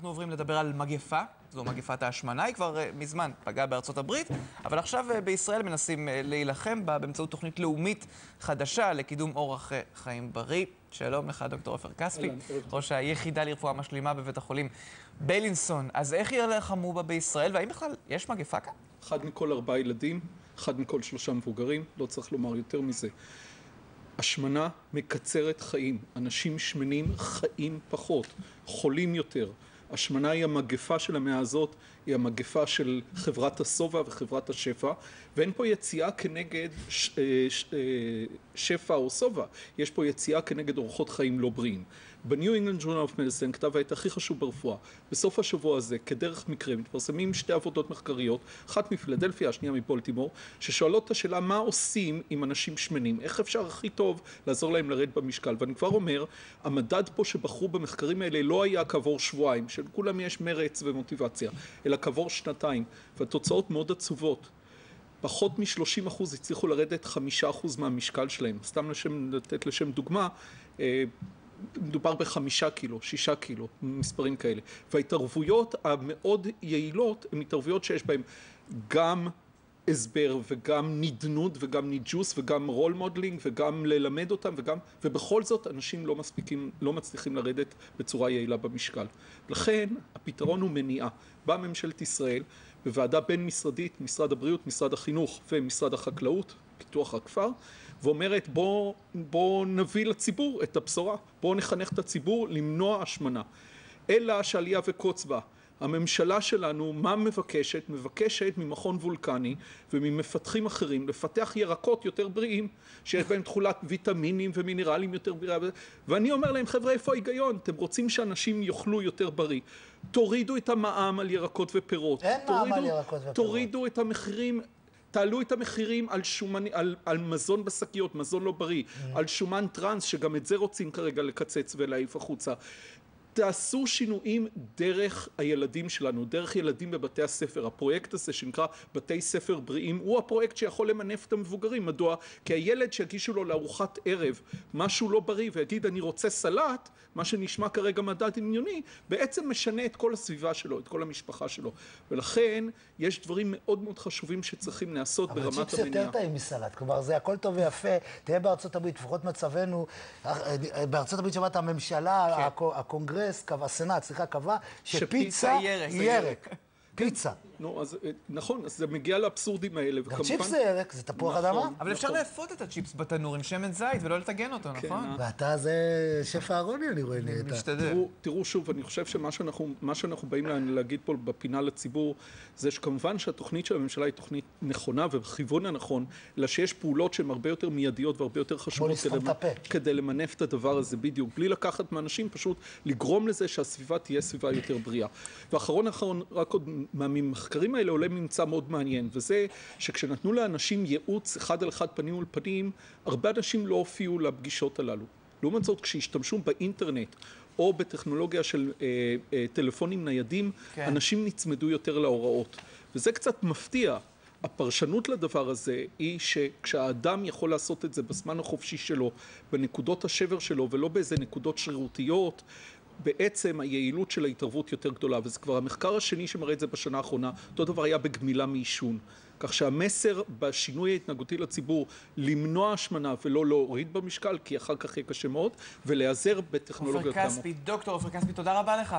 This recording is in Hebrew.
אנחנו עוברים לדבר על מגפה, זו מגפת ההשמנה, היא כבר uh, מזמן פגעה בארצות הברית, אבל עכשיו uh, בישראל מנסים uh, להילחם בה באמצעות תוכנית לאומית חדשה לקידום אורח חיים בריא. שלום לך, דוקטור עופר כספי, ראש היחידה לרפואה משלימה בבית החולים ביילינסון. אז איך יילחמו בה בישראל, והאם בכלל יש מגפה כאן? אחד מכל ארבעה ילדים, אחד מכל שלושה מבוגרים, לא צריך לומר יותר מזה. השמנה מקצרת חיים, אנשים שמנים חיים פחות, חולים יותר. השמנה היא המגפה של המאה הזאת, היא המגפה של חברת השובע וחברת השפע, ואין פה יציאה כנגד אה, אה, שפע או שובע, יש פה יציאה כנגד אורחות חיים לא בריאים. ב New England Journal of Medicine, כתב העת הכי חשוב ברפואה, בסוף השבוע הזה, כדרך מקרה, מתפרסמים שתי עבודות מחקריות, אחת מפילדלפיה, השנייה מבולטימור, ששואלות את השאלה מה עושים עם אנשים שמנים, איך אפשר הכי טוב לעזור להם לרדת במשקל, ואני כבר אומר, המדד פה שבחרו במחקרים האלה לא היה כעבור שבועיים, שלכולם יש מרץ ומוטיבציה, אלא כעבור שנתיים, והתוצאות מאוד עצובות. פחות מ-30% הצליחו לרדת 5% מהמשקל שלהם. סתם לשם, לתת לשם דוגמה, אה, מדובר בחמישה קילו, שישה קילו, מספרים כאלה. וההתערבויות המאוד יעילות הן התערבויות שיש בהן גם הסבר וגם נדנוד וגם ניג'וס וגם role modeling וגם ללמד אותם וגם, ובכל זאת אנשים לא מספיקים, לא מצליחים לרדת בצורה יעילה במשקל. לכן הפתרון הוא מניעה. באה ממשלת ישראל בוועדה בין משרדית, משרד הבריאות, משרד החינוך ומשרד החקלאות, פיתוח הכפר, ואומרת בואו בוא נביא לציבור את הבשורה, בואו נחנך את הציבור למנוע השמנה. אלא שאליה וקוץ בה. הממשלה שלנו, מה מבקשת? מבקשת ממכון וולקני וממפתחים אחרים לפתח ירקות יותר בריאים, שיש בהם תכולת ויטמינים ומינרלים יותר בריאה, ואני אומר להם, חבר'ה, איפה ההיגיון? אתם רוצים שאנשים יאכלו יותר בריא. תורידו את המע"מ על ירקות ופירות. אין מע"מ על ירקות ופירות. תורידו את המחירים תעלו את המחירים על, שומן, על, על מזון בשקיות, מזון לא בריא, mm. על שומן טראנס, שגם את זה רוצים כרגע לקצץ ולהעיף החוצה. תעשו שינויים דרך הילדים שלנו, דרך ילדים בבתי הספר. הפרויקט הזה שנקרא בתי ספר בריאים הוא הפרויקט שיכול למנף את המבוגרים. מדוע? כי הילד שיגישו לו לארוחת ערב משהו לא בריא ויגיד אני רוצה סלט, מה שנשמע כרגע מדע דמיוני, בעצם משנה את כל הסביבה שלו, את כל המשפחה שלו. ולכן יש דברים מאוד מאוד חשובים שצריכים להיעשות ברמת המניעה. אבל צ'יפס יותר טעים מסלט, כלומר זה הכל טוב ויפה. תראה בארצות הברית, לפחות מצבנו, בארצות הברית שמעת הממשלה, כן. הקונגרס, הקונגרס קבע, הסנאט, סליחה, קבע שפיצה היא ירק. פיצה. נו, אז אה, נכון, אז זה מגיע לאבסורדים האלה, וכמובן... צ'יפס זה ירק, זה תפוח נכון, אדמה. אבל אפשר. לאפות את הצ'יפס בתנור עם שמן זית ולא לטגן אותו, כן, נכון? ואתה זה שף אהרוני, אני רואה, נהיית. משתדל. תראו שוב, אני חושב שמה שאנחנו באים להגיד פה בפינה לציבור, זה שכמובן שהתוכנית של הממשלה היא תוכנית נכונה ובכיוון הנכון, אלא שיש פעולות שהן הרבה יותר מיידיות והרבה יותר חשובות כדי למנף את הדבר הזה בדיוק, בלי לקחת מאנשים, פשוט לגרום לזה שהסביבה תהיה סביבה יותר בריאה. ואחרון אחרון, רק עוד מהמחקרים האלה עולה ממצא מאוד מעניין, וזה שכשנתנו לאנשים ייעוץ אחד על אחד פנים מול פנים, הרבה אנשים לא הופיעו לפגישות הללו. לעומת זאת, כשהשתמשו באינטרנט או בטכנולוגיה של אה, אה, טלפונים ניידים, כן. אנשים נצמדו יותר להוראות. וזה קצת מפתיע. הפרשנות לדבר הזה היא שכשהאדם יכול לעשות את זה בזמן החופשי שלו, בנקודות השבר שלו, ולא באיזה נקודות שרירותיות, בעצם היעילות של ההתערבות יותר גדולה, וזה כבר המחקר השני שמראה את זה בשנה האחרונה, אותו דבר היה בגמילה מעישון. כך שהמסר בשינוי ההתנהגותי לציבור, למנוע השמנה ולא להוריד במשקל, כי אחר כך יהיה קשה מאוד, ולהיעזר בטכנולוגיות עופר כספי, דוקטור עופר כספי, תודה רבה לך.